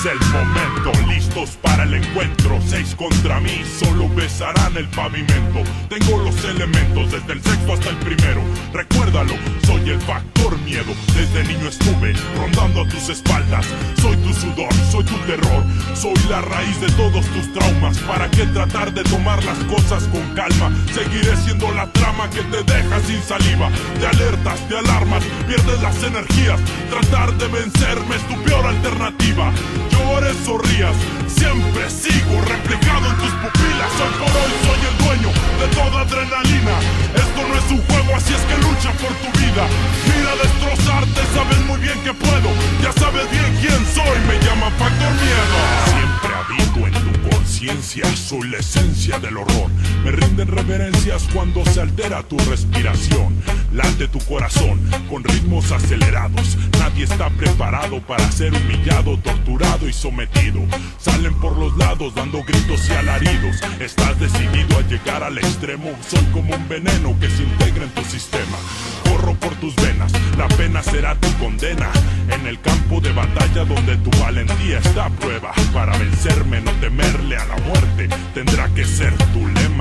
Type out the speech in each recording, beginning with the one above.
es el momento, listos para el encuentro. Seis contra mí, solo besarán el pavimento. Tengo los elementos, desde el sexto hasta el primero. Recuérdalo, soy el factor miedo. Desde niño estuve rondando a tus espaldas. Soy tu sudor, soy tu terror. Soy la raíz de todos tus traumas. ¿Para qué tratar de tomar las cosas con calma? Seguiré siendo la trama que te deja sin saliva. Te alertas, te alarmas, pierdes las energías. Tratar de vencerme es tu peor alternativa. Siempre sigo replicado en tus pupilas. Hoy por hoy soy el dueño de toda adrenalina. Esto no es un juego, así es que lucha por tu vida. Mira destrozarte, sabes muy bien que puedo. Ya sabes bien quién soy, me llama Factor Miedo. Soy la esencia del horror. Me rinden reverencias cuando se altera tu respiración. Late tu corazón con ritmos acelerados. Nadie está preparado para ser humillado, torturado y sometido. Salen por los lados dando gritos y alaridos. Estás decidido a llegar al extremo. Soy como un veneno que se integra en tu sistema. Corro por tus venas, la pena será tu condena. En el valentía está a prueba. Para vencerme, no temerle a la muerte, tendrá que ser tu lema.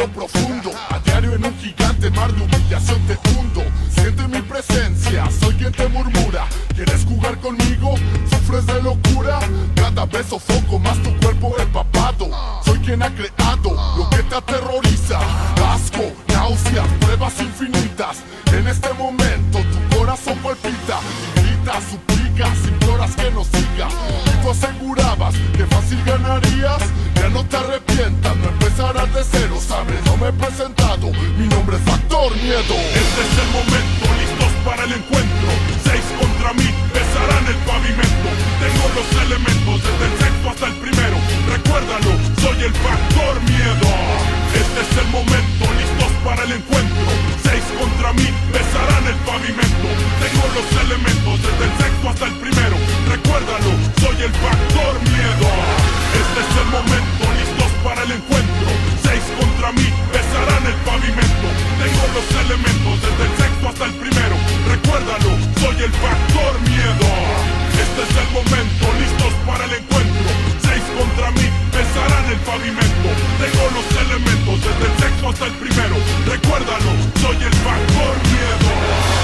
Lo profundo. A diario en un gigante mar de humillación te hundo. Siente mi presencia, soy quien te murmura. ¿Quieres jugar conmigo? ¿Sufres de locura? Cada vez sofoco más tu cuerpo empapado. Soy quien ha creado lo que te aterroriza. Asco, náuseas, pruebas infinitas. En este momento tu corazón palpita. Gritas, suplicas, imploras que no siga. Y tú asegurabas que fácil ganarías. Ya no te arrepientas, no empezarás de cero, sabes, me he presentado. Mi nombre es Factor Miedo. Este es el momento, listos para el encuentro. Seis contra mí, besarán el pavimento. Tengo los elementos, desde el sexto hasta el primero. Recuérdalo, soy el factor el pavimento. Tengo los elementos, desde el sexto hasta el primero. Recuérdalo, soy el factor miedo.